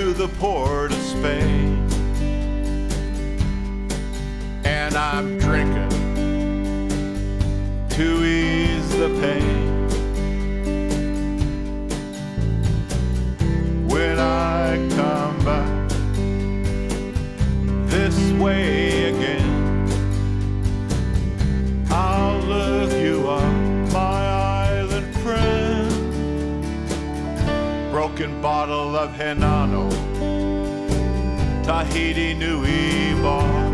To the port of Spain. And I'm drinking to ease the pain. Bottle of Hinano, Tahiti Nui Bar.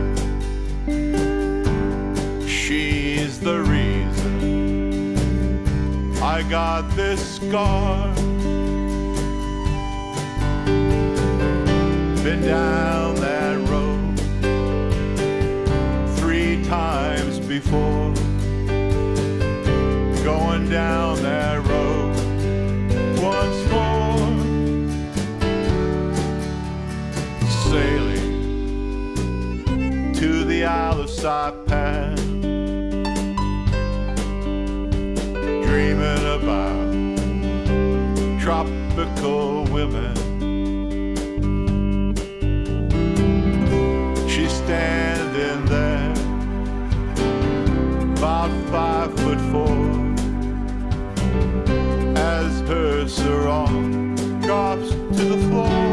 She's the reason I got this scar. Been down that road three times before. Going down that road Saipan. Dreaming about tropical women. She's standing there, about five foot four, as her sarong drops to the floor.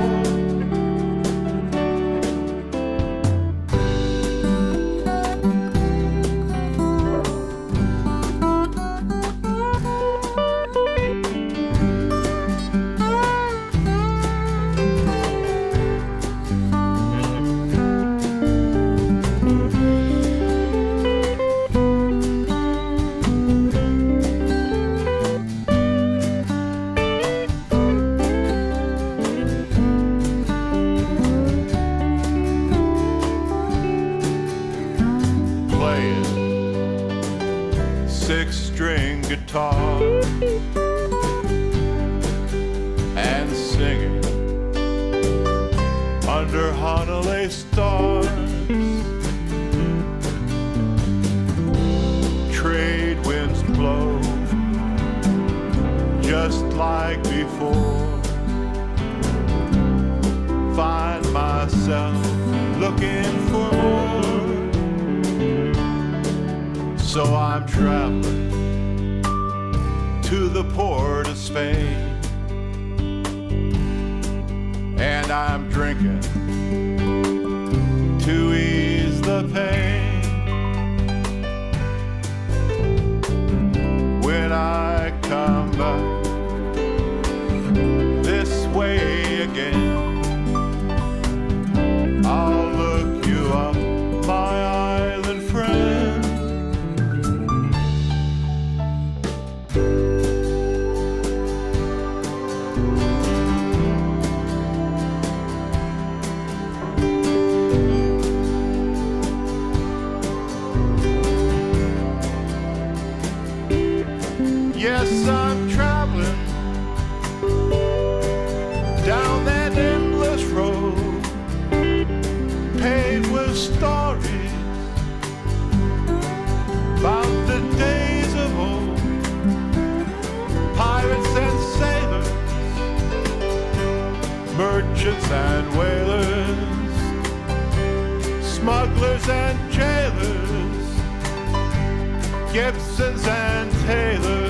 Playing six string guitar and singing under Honolulu stars. Trade winds blow just like before. Find myself looking So I'm traveling to the port of Spain. And I'm drinking to ease the pain. When I come back this way again, Yes, I'm traveling down that endless road, paved with stories about the days of old, pirates and sailors, merchants and whalers, smugglers and jailers, Gibsons and Taylors.